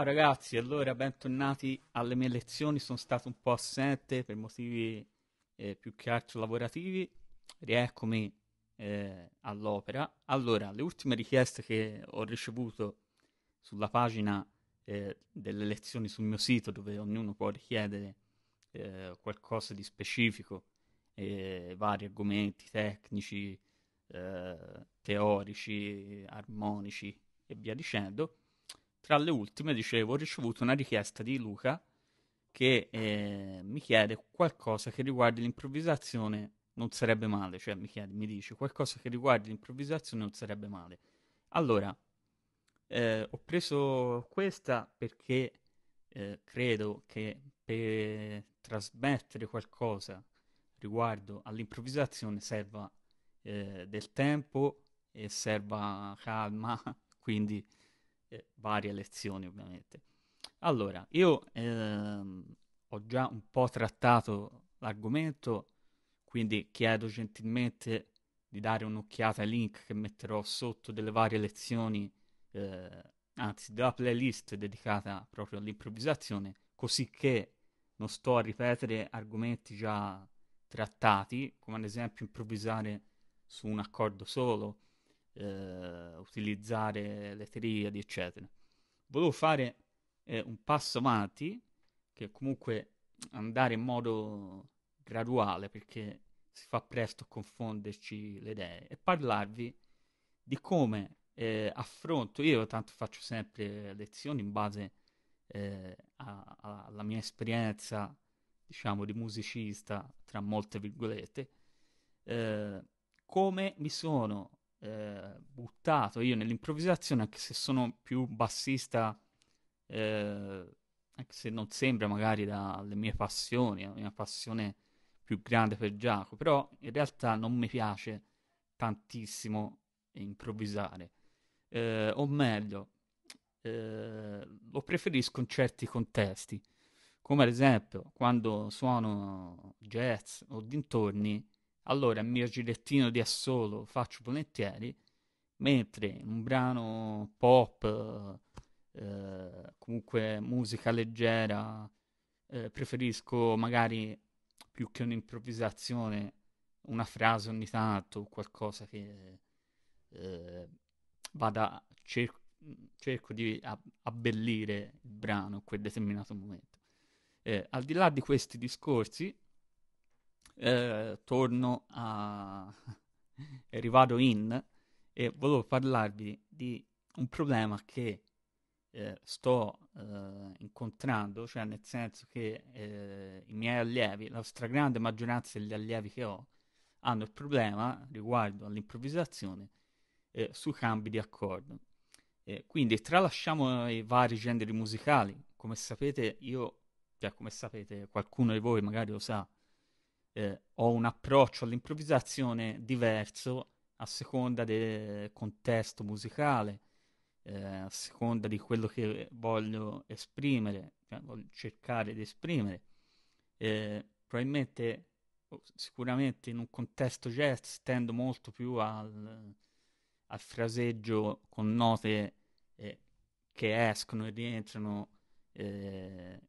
Ciao ragazzi, allora bentornati alle mie lezioni. Sono stato un po' assente per motivi eh, più che altro lavorativi. Rieccomi eh, all'opera. Allora, le ultime richieste che ho ricevuto sulla pagina eh, delle lezioni sul mio sito, dove ognuno può richiedere eh, qualcosa di specifico, eh, vari argomenti tecnici, eh, teorici, armonici e via dicendo tra le ultime, dicevo, ho ricevuto una richiesta di Luca che eh, mi chiede qualcosa che riguardi l'improvvisazione non sarebbe male, cioè mi, chiede, mi dice qualcosa che riguardi l'improvvisazione non sarebbe male. Allora, eh, ho preso questa perché eh, credo che per trasmettere qualcosa riguardo all'improvvisazione serva eh, del tempo e serva calma, quindi eh, varie lezioni ovviamente. Allora, io ehm, ho già un po' trattato l'argomento, quindi chiedo gentilmente di dare un'occhiata ai link che metterò sotto delle varie lezioni, eh, anzi della playlist dedicata proprio all'improvvisazione, così che non sto a ripetere argomenti già trattati, come ad esempio improvvisare su un accordo solo, eh, utilizzare le triadi, eccetera. Volevo fare eh, un passo avanti, che comunque andare in modo graduale, perché si fa presto a confonderci le idee, e parlarvi di come eh, affronto, io tanto faccio sempre lezioni in base eh, a, a, alla mia esperienza, diciamo, di musicista, tra molte virgolette, eh, come mi sono eh, buttato io nell'improvvisazione, anche se sono più bassista, eh, anche se non sembra magari dalle mie passioni, la mia passione più grande per Giacomo, però in realtà non mi piace tantissimo improvvisare, eh, o meglio, eh, lo preferisco in certi contesti, come ad esempio quando suono jazz o dintorni allora il mio girettino di assolo faccio volentieri, mentre un brano pop, eh, comunque musica leggera, eh, preferisco magari più che un'improvvisazione, una frase ogni tanto, qualcosa che eh, vada, cer- cerco di abbellire il brano in quel determinato momento. Eh, al di là di questi discorsi, eh, torno a... rivado in e volevo parlarvi di un problema che eh, sto eh, incontrando, cioè nel senso che eh, i miei allievi, la stragrande maggioranza degli allievi che ho, hanno il problema riguardo all'improvvisazione eh, sui cambi di accordo. quindi tralasciamo i vari generi musicali, come sapete io, cioè come sapete qualcuno di voi magari lo sa, eh, ho un approccio all'improvvisazione diverso a seconda del contesto musicale, eh, a seconda di quello che voglio esprimere, cioè voglio cercare di esprimere. Eh, probabilmente, sicuramente in un contesto jazz tendo molto più al, al fraseggio con note eh, che escono e rientrano eh,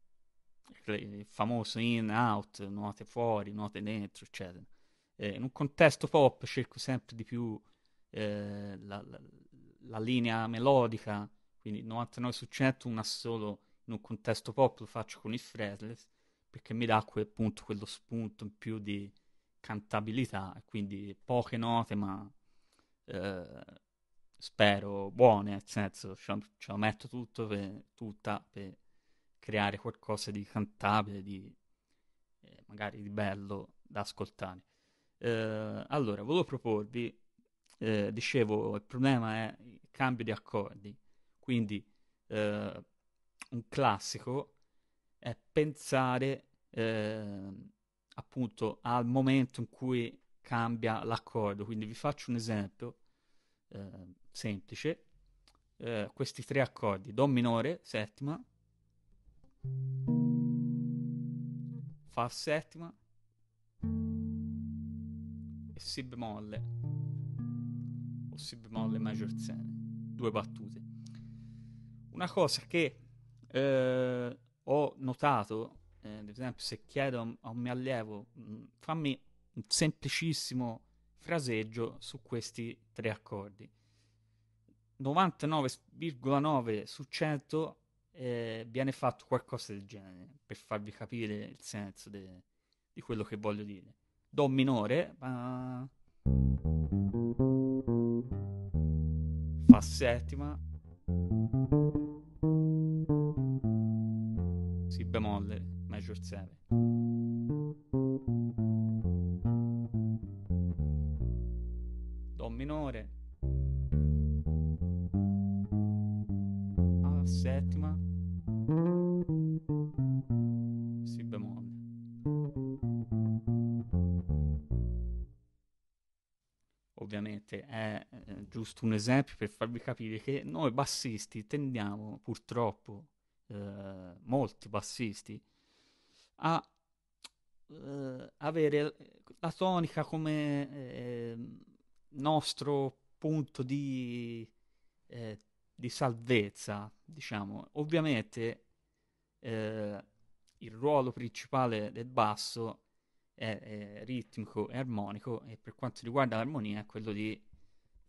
il famoso in, out, note fuori, note dentro, eccetera. Eh, in un contesto pop cerco sempre di più eh, la, la, la, linea melodica, quindi 99 su 100 un assolo in un contesto pop lo faccio con il fretless perché mi dà que, appunto quello spunto in più di cantabilità, quindi poche note ma eh, spero buone, nel senso ce la metto tutto per, tutta per creare qualcosa di cantabile, di eh, magari di bello da ascoltare. Eh, allora, volevo proporvi, eh, dicevo, il problema è il cambio di accordi, quindi eh, un classico è pensare eh, appunto al momento in cui cambia l'accordo, quindi vi faccio un esempio eh, semplice, questi tre accordi, Do minore, settima, Fa settima. E Si bemolle. O Si bemolle maggior 7 due battute. Una cosa che eh, ho notato, eh, ad esempio, se chiedo a un mio allievo, mm, fammi un semplicissimo fraseggio su questi tre accordi. 99,9 su 100 eh, viene fatto qualcosa del genere per farvi capire il senso de- di quello che voglio dire. Do minore, ma... Fa settima, Si bemolle, major 7. Do minore, settima, Si bemolle. Ovviamente è eh, giusto un esempio per farvi capire che noi bassisti tendiamo purtroppo, eh, molti bassisti, a eh, avere la tonica come eh, nostro punto di, eh, di, salvezza, diciamo. Ovviamente eh, il ruolo principale del basso è, è, ritmico e armonico e per quanto riguarda l'armonia è quello di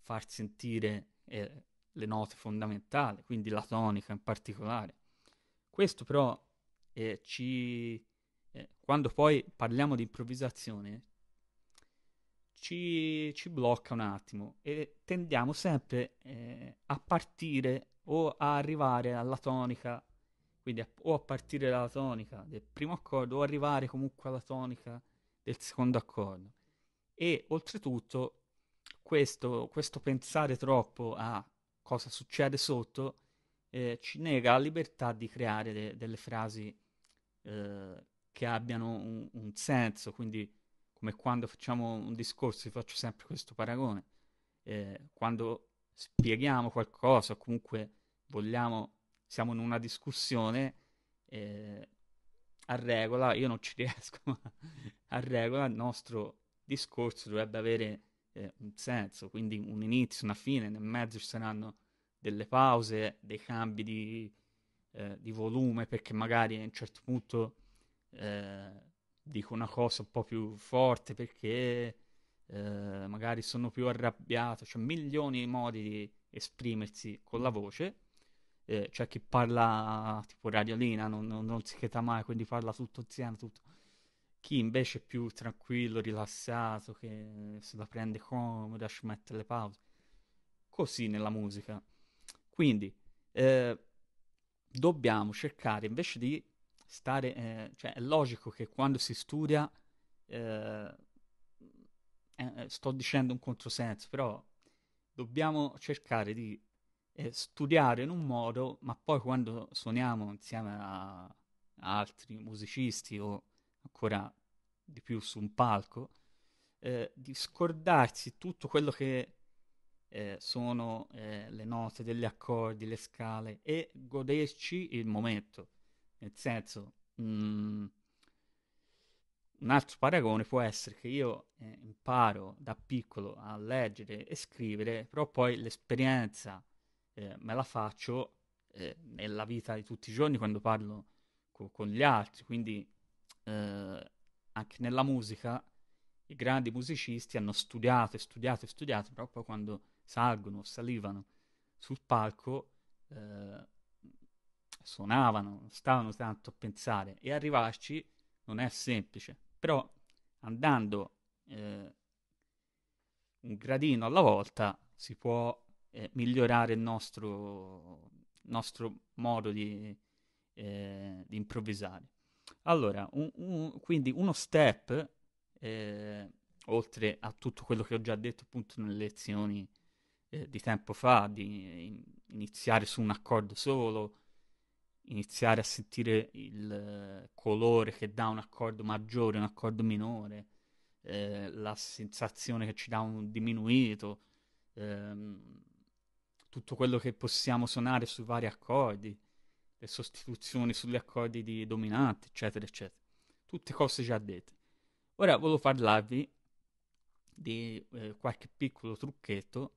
far sentire eh, le note fondamentali, quindi la tonica in particolare. Questo però eh, ci, eh, quando poi parliamo di improvvisazione ci, ci, blocca un attimo e tendiamo sempre eh, a partire o a arrivare alla tonica, quindi a, o a partire dalla tonica del primo accordo o arrivare comunque alla tonica del secondo accordo. E oltretutto questo, questo pensare troppo a cosa succede sotto eh, ci nega la libertà di creare de- delle frasi eh, che abbiano un, un, senso, quindi come quando facciamo un discorso, io faccio sempre questo paragone, eh, quando spieghiamo qualcosa, comunque vogliamo, siamo in una discussione, eh, a regola, io non ci riesco, ma a regola il nostro discorso dovrebbe avere eh, un senso, quindi un inizio, una fine, nel mezzo ci saranno delle pause, dei cambi di, eh, di volume, perché magari a un certo punto eh, dico una cosa un po' più forte, perché eh, magari sono più arrabbiato, cioè milioni di modi di esprimersi con la voce. Eh, c'è chi parla tipo radiolina, non, non, non si cheta mai, quindi parla tutto insieme, tutto chi invece è più tranquillo, rilassato, che se la prende comodo, riesce a mettere le pause. Così nella musica. Quindi eh, dobbiamo cercare invece di stare, eh, cioè è logico che quando si studia, eh, eh sto dicendo un controsenso, però dobbiamo cercare di eh, studiare in un modo, ma poi quando suoniamo insieme a, altri musicisti o ancora di più su un palco, eh, di scordarsi tutto quello che eh, sono eh, le note degli accordi, le scale e goderci il momento. Nel senso, mh, mm, un altro paragone può essere che io eh, imparo da piccolo a leggere e scrivere, però poi l'esperienza eh, me la faccio eh, nella vita di tutti i giorni quando parlo co- con gli altri, quindi eh, anche nella musica i grandi musicisti hanno studiato e studiato e studiato, però poi quando salgono, salivano sul palco, eh, suonavano, stavano tanto a pensare e arrivarci non è semplice, però andando eh, un gradino alla volta si può eh, migliorare il nostro, nostro modo di, eh, di improvvisare. Allora, un, un, quindi uno step, eh, oltre a tutto quello che ho già detto appunto nelle lezioni eh, di tempo fa, di in, iniziare su un accordo solo, iniziare a sentire il colore che dà un accordo maggiore, un accordo minore, eh, la sensazione che ci dà un diminuito, ehm, tutto quello che possiamo suonare sui vari accordi le sostituzioni sugli accordi di dominante, eccetera, eccetera. Tutte cose già dette. Ora volevo parlarvi di eh, qualche piccolo trucchetto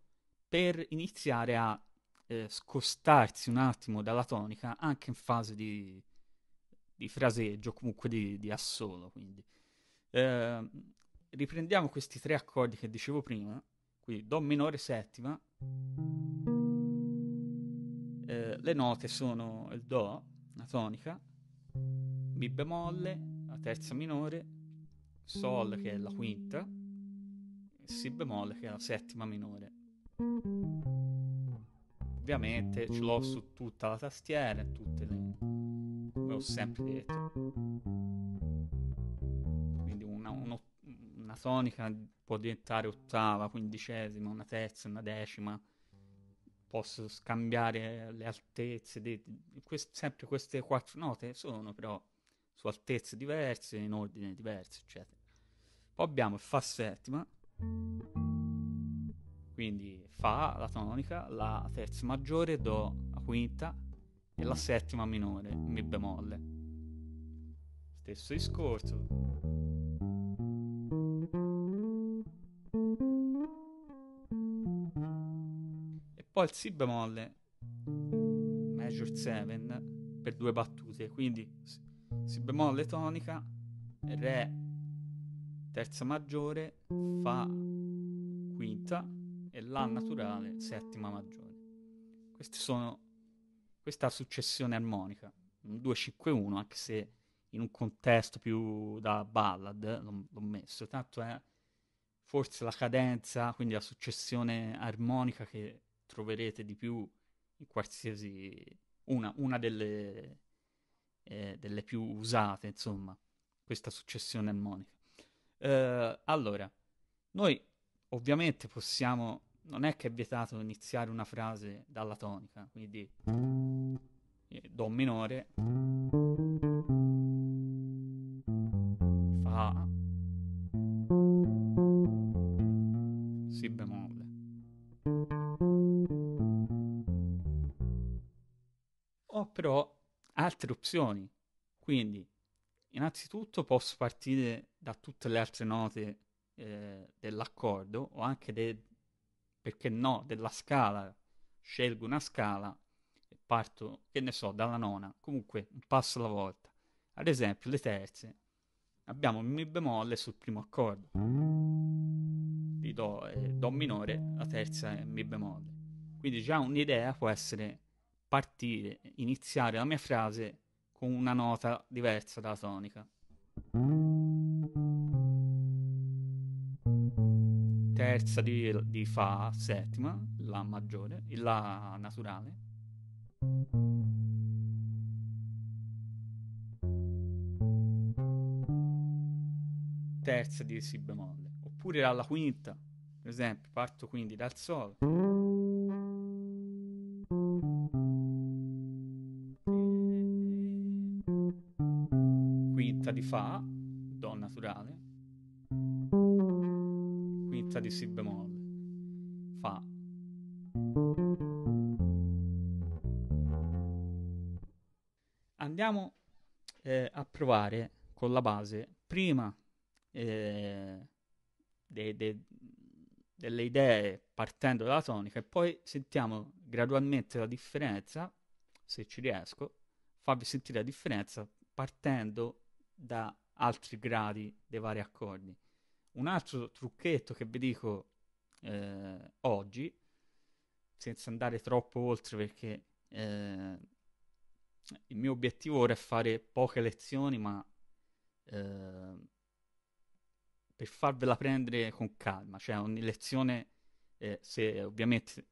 per iniziare a eh, scostarsi un attimo dalla tonica anche in fase di, di fraseggio, comunque di, di assolo. Quindi. Eh, riprendiamo questi tre accordi che dicevo prima, quindi Do minore settima, eh, le note sono il Do, la tonica, Mi bemolle, la terza minore, Sol che è la quinta, e Si bemolle che è la settima minore. Ovviamente ce l'ho su tutta la tastiera, tutte le... come ho sempre detto. Quindi una, una, una tonica può diventare ottava, quindicesima, una terza, una decima posso scambiare le altezze, di, quest, sempre queste quattro note sono però su altezze diverse, in ordine diverso, eccetera. Poi abbiamo il Fa settima, quindi Fa la tonica, la terza maggiore, Do la quinta e la settima minore, Mi bemolle. Stesso discorso. Poi il Si bemolle major 7 per due battute, quindi Si bemolle tonica, Re terza maggiore, Fa quinta e La naturale settima maggiore. Queste sono questa successione armonica, un 2-5-1, anche se in un contesto più da ballad l'ho, l'ho messo, tanto è forse la cadenza, quindi la successione armonica che troverete di più in qualsiasi una, una delle, eh, delle, più usate, insomma, questa successione armonica. Eh, allora, noi ovviamente possiamo, non è che è vietato iniziare una frase dalla tonica, quindi eh, Do minore, Fa, Si bemolle. Ho però altre opzioni, quindi innanzitutto posso partire da tutte le altre note eh, dell'accordo o anche, de, perché no, della scala. Scelgo una scala e parto, che ne so, dalla nona, comunque un passo alla volta. Ad esempio, le terze. Abbiamo Mi bemolle sul primo accordo di Do, eh, do minore, la terza è Mi bemolle. Quindi già un'idea può essere partire, iniziare la mia frase con una nota diversa dalla tonica. Terza di, di Fa, settima, La maggiore, La naturale. Terza di Si bemolle. Oppure alla quinta, per esempio, parto quindi dal Sol. Quinta di Fa, Do naturale. Di Si bemolle. Fa. Andiamo eh, a provare con la base prima eh, de, de, delle idee partendo dalla tonica e poi sentiamo gradualmente la differenza, se ci riesco, farvi sentire la differenza partendo da altri gradi dei vari accordi. Un altro trucchetto che vi dico eh, oggi, senza andare troppo oltre perché eh, il mio obiettivo ora è fare poche lezioni, ma eh, per farvela prendere con calma, cioè ogni lezione, eh, se ovviamente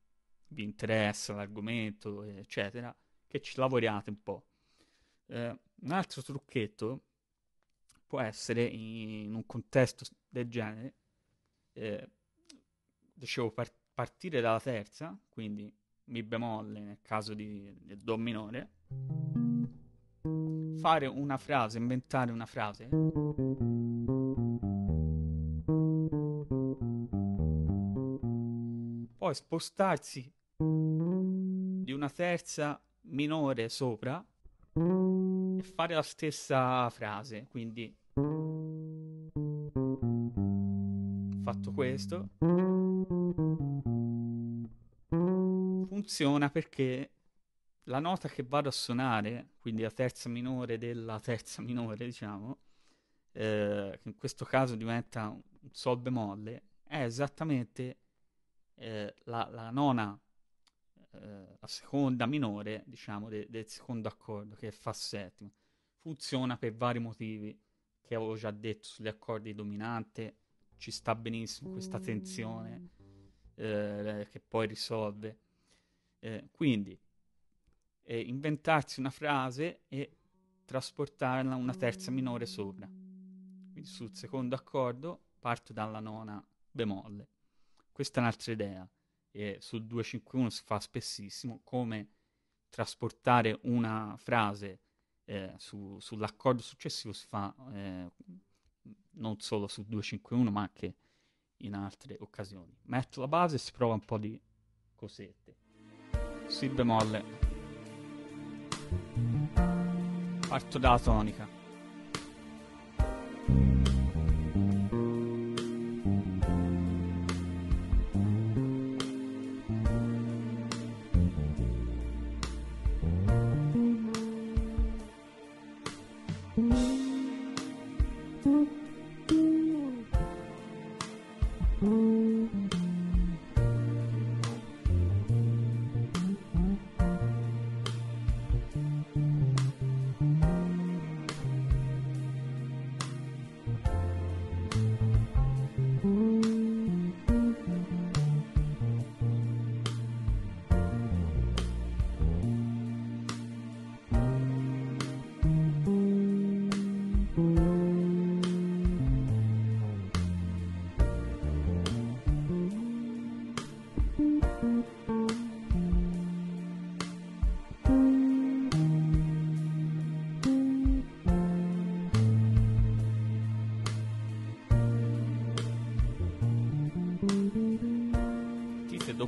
vi interessa l'argomento, eccetera, che ci lavoriate un po'. Eh, un altro trucchetto può essere in un contesto del genere, eh, dicevo par- partire dalla terza, quindi mi bemolle nel caso di, del do minore, fare una frase, inventare una frase poi spostarsi di una terza minore sopra e fare la stessa frase. Quindi fatto questo funziona perché la nota che vado a suonare, quindi la terza minore della terza minore, diciamo, eh, che in questo caso diventa un sol bemolle, è esattamente eh, la, la, nona, eh, la seconda minore, diciamo, de, del secondo accordo, che è fa settima. Funziona per vari motivi che avevo già detto sugli accordi dominante, ci sta benissimo questa tensione eh, che poi risolve. Eh, quindi, eh, inventarsi una frase e trasportarla una terza minore sopra. Quindi sul secondo accordo parto dalla nona bemolle. Questa è un'altra idea. E sul 251 si fa spessissimo come trasportare una frase eh, su, sull'accordo successivo si fa eh, non solo su 251 ma anche in altre occasioni. Metto la base e si prova un po' di cosette. Si bemolle. Parto dalla tonica.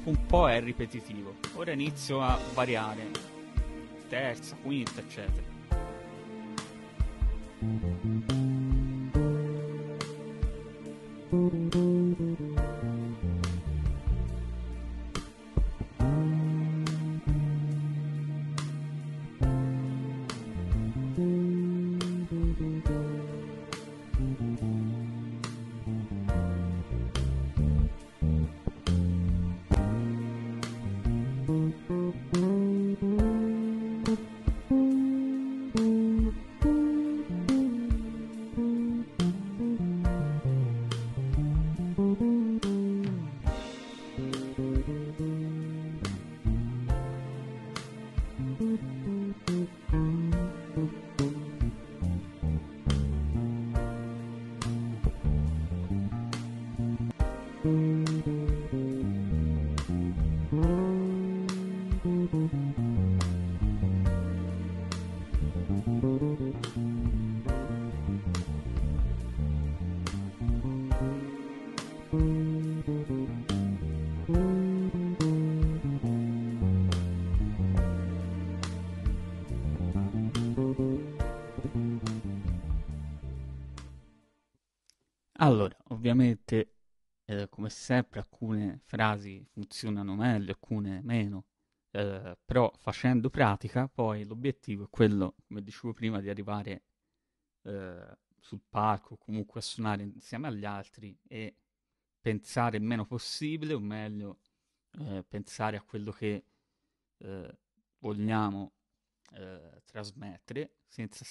Un po' è ripetitivo. Ora inizio a variare. Terza, quinta, eccetera. Allora, ovviamente, eh, come sempre, alcune frasi funzionano meglio, alcune meno, eh, però facendo pratica, poi l'obiettivo è quello, come dicevo prima, di arrivare eh, sul palco, comunque a suonare insieme agli altri e pensare il meno possibile, o meglio, eh, pensare a quello che eh, vogliamo eh, trasmettere, senza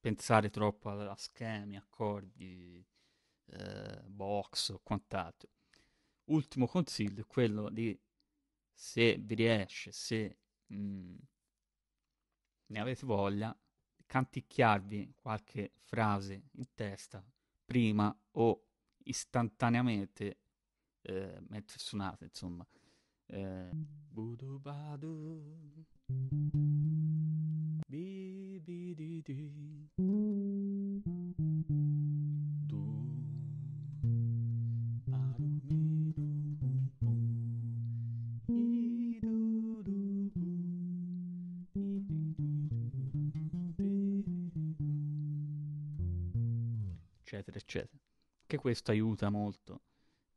pensare troppo a schemi, accordi eh, box o quant'altro. Ultimo consiglio è quello di se vi riesce, se mh, mm, ne avete voglia, canticchiarvi qualche frase in testa prima o istantaneamente eh, mentre suonate, insomma. Eh, eccetera. Che questo aiuta molto.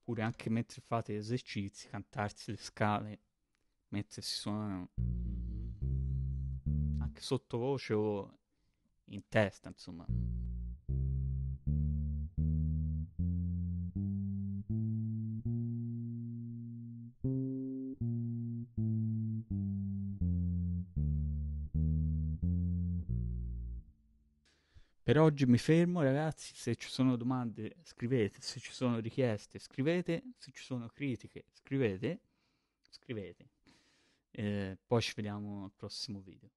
Pure anche mentre fate esercizi, cantarsi le scale mentre si suonano anche sottovoce o in testa, insomma. Per oggi mi fermo, ragazzi. Se ci sono domande, scrivete. Se ci sono richieste, scrivete. Se ci sono critiche, scrivete. Scrivete. Eh, poi ci vediamo al prossimo video.